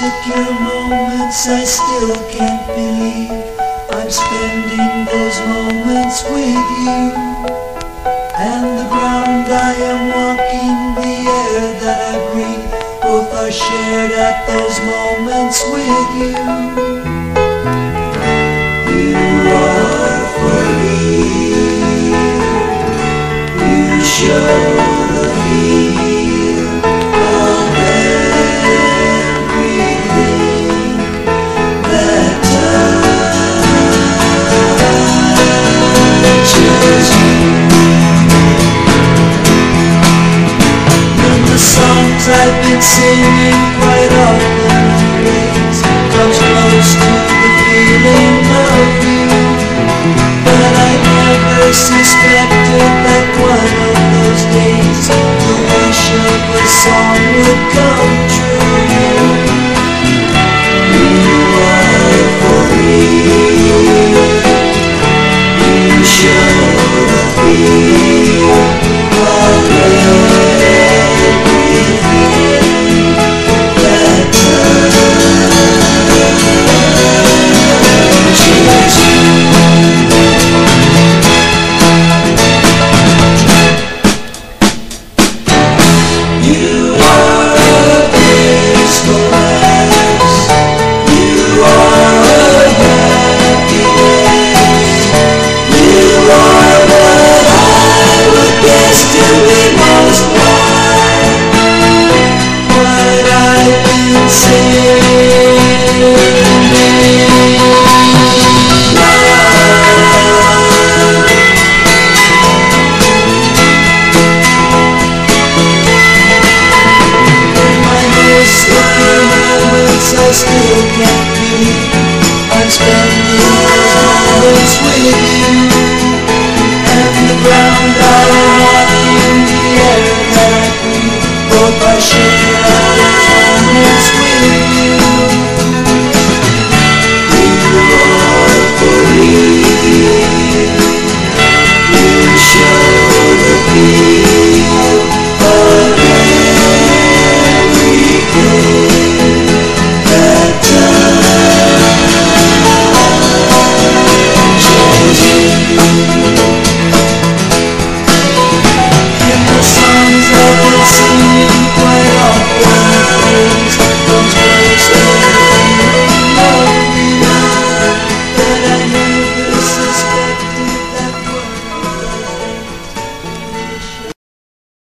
insecure moments I still can't believe I'm spending those moments with you. And the ground I am walking, the air that I breathe Both are shared at those moments with you. You are for me. You show the fear the songs I've been singing quite often